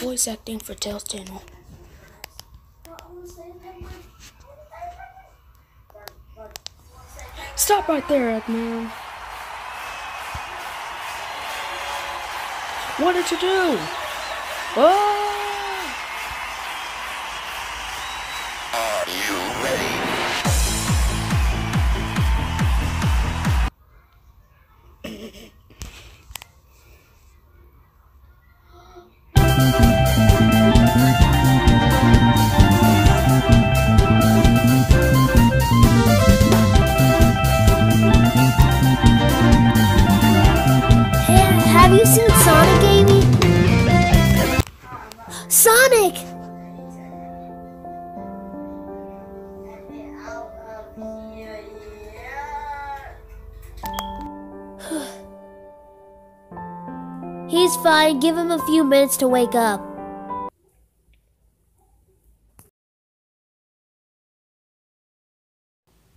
voice acting for Tails channel. Stop right there, Eggman. What did you do? Oh! Have you seen Sonic, Amy? Sonic! He's fine. Give him a few minutes to wake up.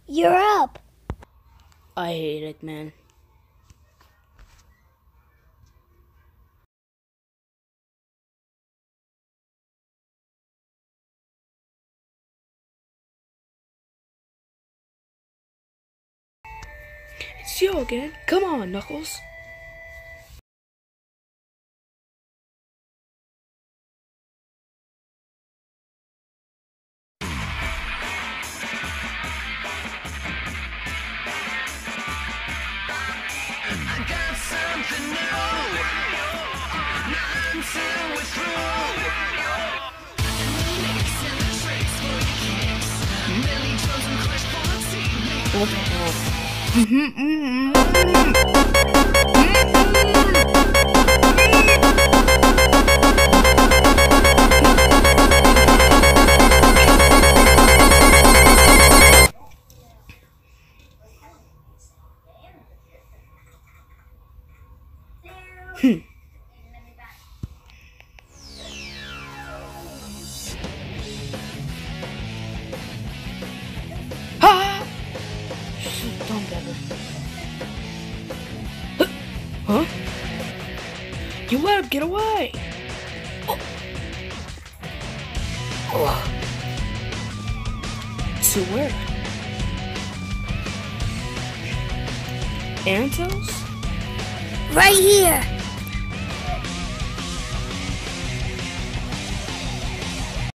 You're up. I hate Eggman. It's you again. Come on, Knuckles. What the Shit, Don't better. Huh? You let him get away! Oh. Oh. To where? Antos? Right here.